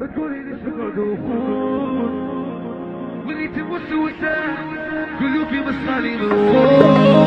بتقولي ليش بتقعدوا؟ وليت موسوسة قلوبي مصالي من فوق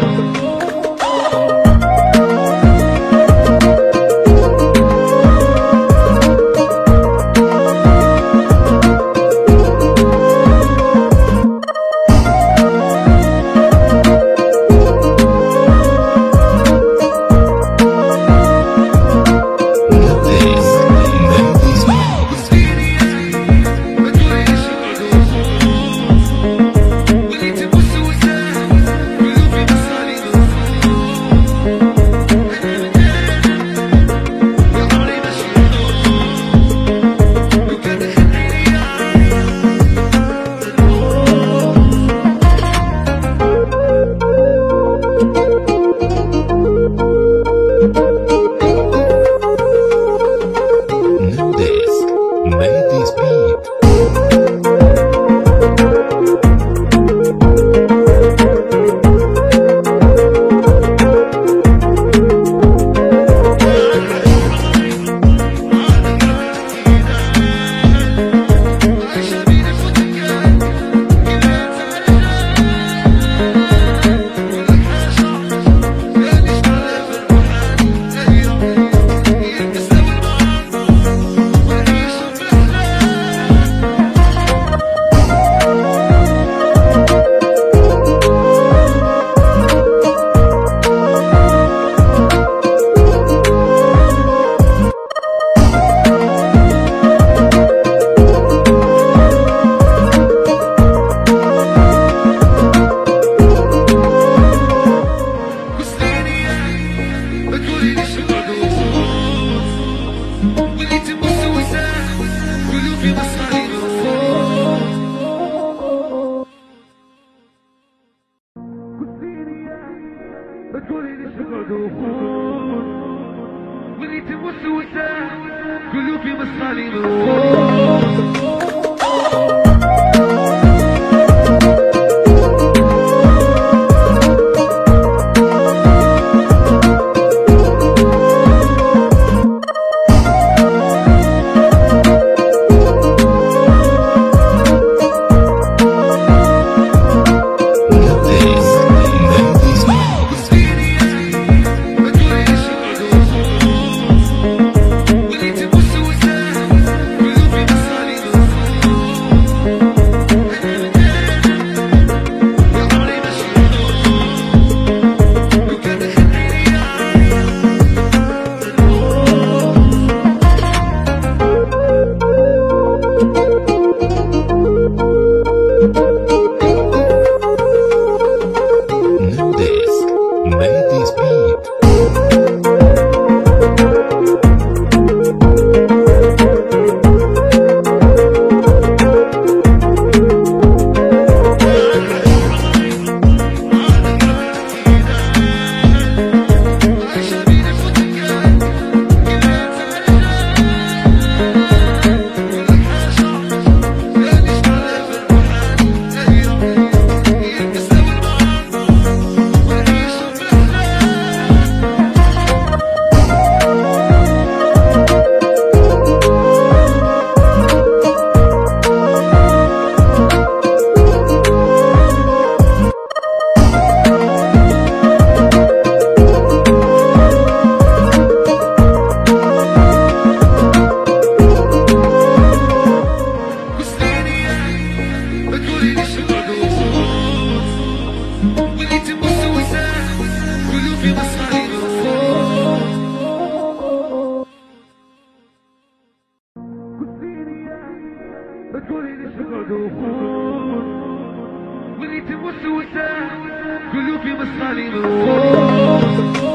Was sunny, but.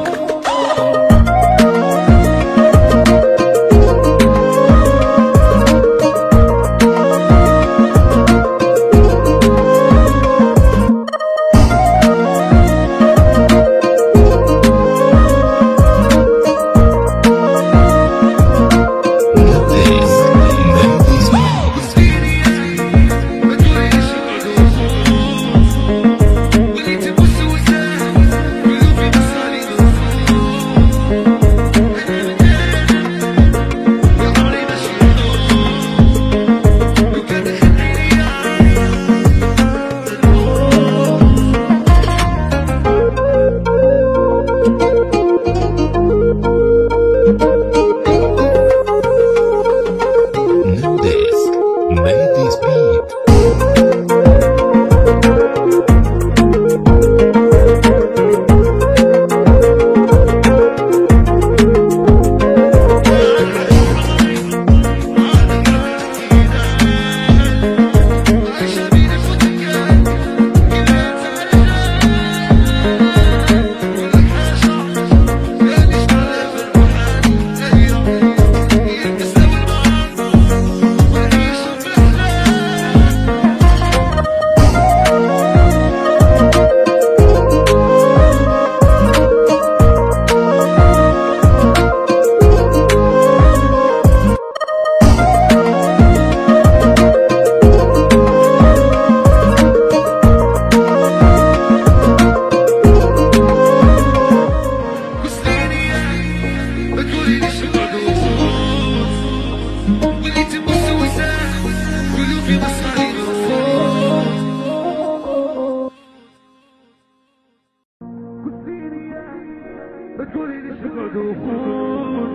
ما تقولي ليش نقعدوا خوت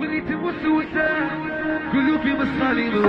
وليت موسوسة قلوبي مصالي من